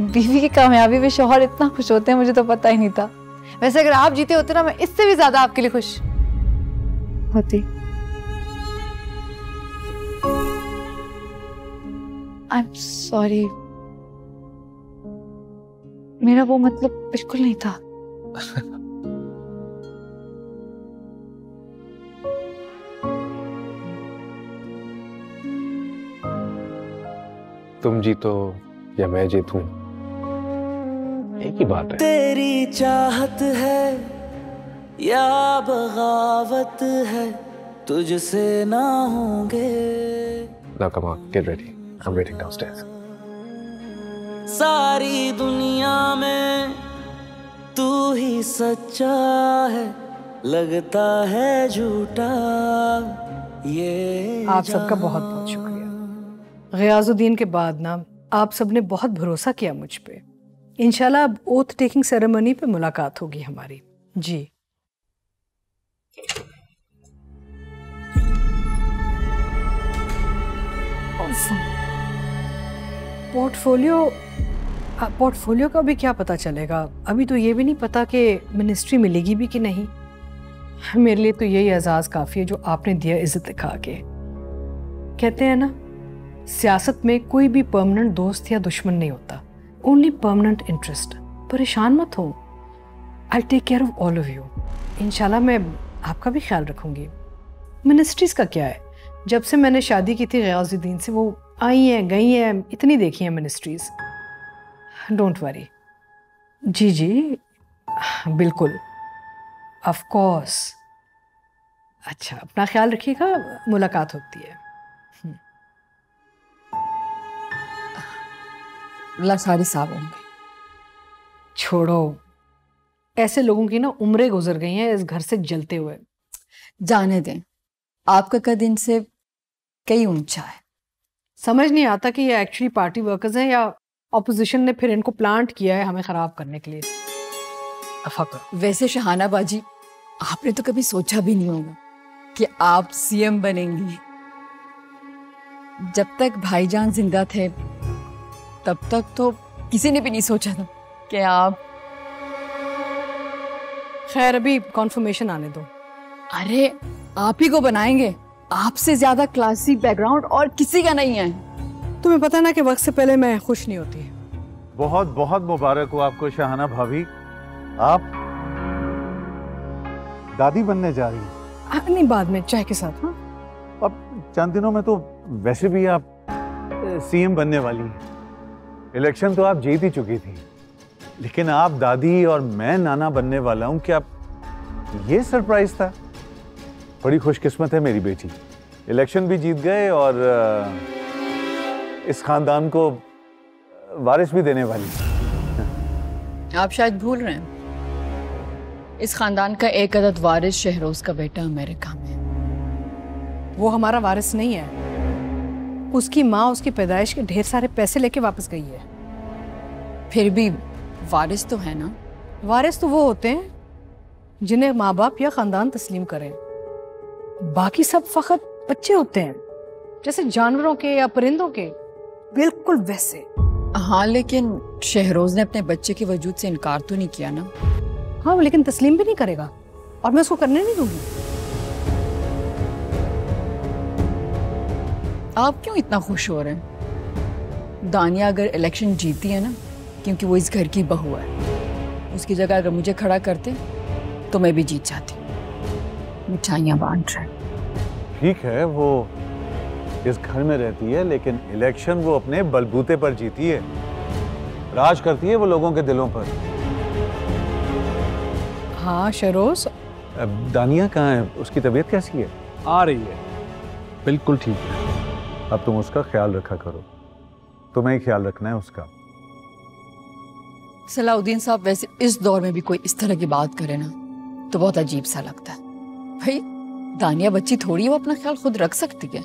बीवी की कामयाबी में शोहर इतना खुश होते हैं मुझे तो पता ही नहीं था। वैसे अगर आप जीते होते ना मैं इससे भी ज़्यादा आपके लिए खुश। होती। आई एम सॉरी मेरा वो मतलब बिल्कुल नहीं था। तुम जीतो या मैं जीतूं। एक ही बात है तेरी चाहत है या बगावत है तुझसे ना होंगे Now come on, get ready. I'm waiting downstairs. सारी दुनिया में तू ही सच्चा है लगता है झूठा ये आप सबका बहुत बहुत शुक्रिया गयाजुद्दीन के बाद ना आप सबने बहुत भरोसा किया मुझ पे इंशाल्लाह अब ओथ टेकिंग सेरेमनी पे मुलाकात होगी हमारी। जी। पोर्टफोलियो पोर्टफोलियो का भी क्या पता चलेगा? अभी तो ये भी नहीं पता कि मिनिस्ट्री मिलेगी भी कि नहीं। मेरे लिए तो यही एजाज़ काफ़ी है जो आपने दिया इज़्ज़त दिखा के। कहते हैं ना सियासत में कोई भी परमानेंट दोस्त या दुश्मन नहीं होता। ओनली परमानेंट इंटरेस्ट परेशान मत हो। I take care of all of you इनशाला मैं आपका भी ख्याल रखूँगी। मिनिस्ट्रीज का क्या है? जब से मैंने शादी की थी, गयाजुद्दीन से वो आई हैं, गई हैं, इतनी देखी हैं मिनिस्ट्रीज डोंट वरी जी जी। बिल्कुल। ऑफ़ कोर्स अच्छा अपना ख्याल रखिएगा, मुलाकात होती है। अल्लाह सारी साहब होंगे छोड़ो। ऐसे लोगों की ना उम्रें गुजर गई हैं इस घर से जलते हुए। जाने दें। आपका कद इनसे कई ऊँचा है? समझ नहीं आता कि ये एक्चुअली पार्टी वर्कर्स हैं या ऑपोजिशन ने फिर इनको प्लांट किया है हमें खराब करने के लिए। अफाकर वैसे शहाना बाजी आपने तो कभी सोचा भी नहीं होगा कि आप सीएम बनेंगी। जब तक भाईजान ज़िंदा थे तब तक तो किसी ने भी नहीं सोचा था कि आप खैर अभी कॉन्फर्मेशन आने दो। अरे आप ही को बनाएँगे। आपसे ज़्यादा क्लासी बैकग्राउंड और किसी का नहीं है। तुम्हें पता ना कि वक्त से पहले मैं खुश नहीं होती। बहुत बहुत मुबारक हो आपको शाहाना भाभी। आप दादी बनने जा रही हैं। हाँ, नहीं बाद में चाय के साथ हाँ। अब चंद दिनों में तो वैसे भी आप सीएम बनने वाली हैं। इलेक्शन तो आप जीत ही चुकी थी। लेकिन आप दादी और मैं नाना बनने वाला हूँ क्या ये सरप्राइज़ था? बड़ी खुशकिस्मत है मेरी बेटी। इलेक्शन भी जीत गए और इस खानदान को वारिस भी देने वाली। आप शायद भूल रहे हैं। इस खानदान का एक अदद वारिस शहरोज का बेटा अमेरिका में वो हमारा वारिस नहीं है। उसकी माँ उसकी पैदाइश के ढेर सारे पैसे लेके वापस गई है। फिर भी वारिस तो है ना? वारिस तो वो होते हैं जिन्हें माँ बाप या खानदान तस्लीम करें। बाकी सब फकत बच्चे होते हैं जैसे जानवरों के या परिंदों के। बिल्कुल वैसे। हाँ लेकिन शहरोज ने अपने बच्चे के वजूद से इनकार तो नहीं किया ना? हाँ लेकिन तस्लीम भी नहीं करेगा। और मैं उसको करने नहीं दूँगी। आप क्यों इतना खुश हो रहे हैं? दानिया अगर इलेक्शन जीती है ना क्योंकि वो इस घर की बहू है। उसकी जगह अगर मुझे खड़ा करते तो मैं भी जीत जाती। मिठाइयाँ बांट रहे ठीक है वो इस घर में रहती है लेकिन इलेक्शन वो अपने बलबूते पर जीती है। राज करती है वो लोगों के दिलों पर। हाँ शरोज। अब दानिया कहाँ है? उसकी तबीयत कैसी है? आ रही है। बिल्कुल ठीक है। अब तुम उसका ख्याल रखा करो। तुम्हें ख्याल रखना है उसका। सलाउद्दीन साहब, वैसे इस दौर में भी कोई इस तरह की बात करे ना तो बहुत अजीब सा लगता है। भाई, दानिया बच्ची थोड़ी वो अपना ख्याल खुद रख सकती है।